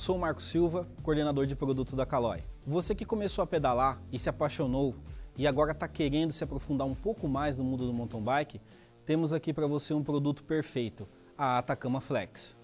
sou o Marco Silva, coordenador de produto da Caloi. Você que começou a pedalar e se apaixonou e agora está querendo se aprofundar um pouco mais no mundo do mountain bike, temos aqui para você um produto perfeito, a Atacama Flex.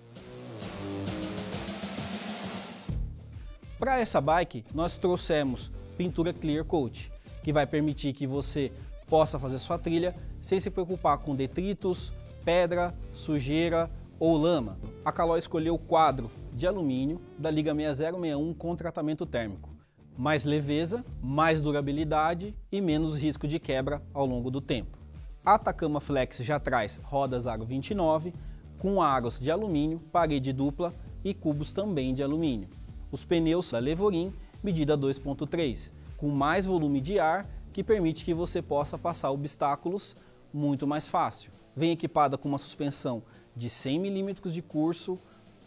Para essa bike, nós trouxemos pintura Clear Coat, que vai permitir que você possa fazer sua trilha sem se preocupar com detritos, pedra, sujeira ou lama. A Caloi escolheu o quadro de alumínio da Liga 6061 com tratamento térmico. Mais leveza, mais durabilidade e menos risco de quebra ao longo do tempo. A Atacama Flex já traz rodas aro 29 com aros de alumínio, parede dupla e cubos também de alumínio. Os pneus da Levorin, medida 2.3, com mais volume de ar que permite que você possa passar obstáculos muito mais fácil. Vem equipada com uma suspensão de 100 mm de curso,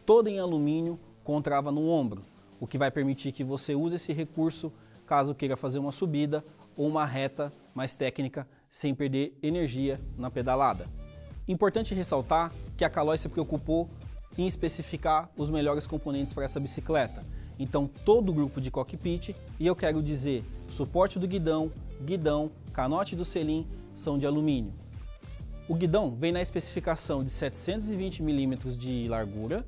toda em alumínio, com trava no ombro, o que vai permitir que você use esse recurso caso queira fazer uma subida ou uma reta mais técnica sem perder energia na pedalada. Importante ressaltar que a Caloi se preocupou em especificar os melhores componentes para essa bicicleta. Então todo o grupo de cockpit, e eu quero dizer suporte do guidão, guidão, canote do selim são de alumínio. O guidão vem na especificação de 720 mm de largura,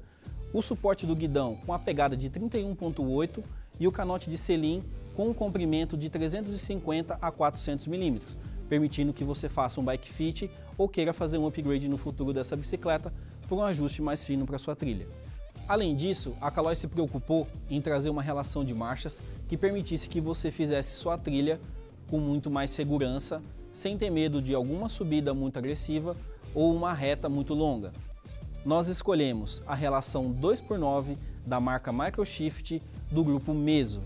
o suporte do guidão com a pegada de 31.8 e o canote de selim com um comprimento de 350 a 400 mm, permitindo que você faça um bike fit ou queira fazer um upgrade no futuro dessa bicicleta por um ajuste mais fino para sua trilha. Além disso, a Caloi se preocupou em trazer uma relação de marchas que permitisse que você fizesse sua trilha com muito mais segurança, sem ter medo de alguma subida muito agressiva ou uma reta muito longa. Nós escolhemos a relação 2x9 da marca Microshift do grupo Meso,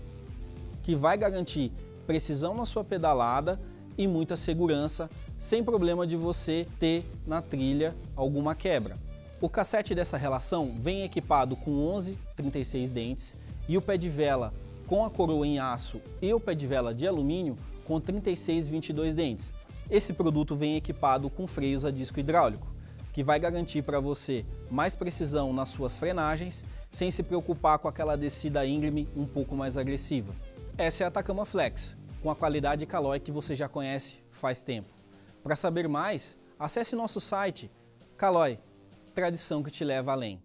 que vai garantir precisão na sua pedalada e muita segurança, sem problema de você ter na trilha alguma quebra. O cassete dessa relação vem equipado com 11 36 dentes e o pé de vela com a coroa em aço e o pé de vela de alumínio com 36 22 dentes. Esse produto vem equipado com freios a disco hidráulico, que vai garantir para você mais precisão nas suas frenagens, sem se preocupar com aquela descida íngreme um pouco mais agressiva. Essa é a Atacama Flex, com a qualidade Caloi que você já conhece faz tempo. Para saber mais, acesse nosso site Caloi, tradição que te leva além.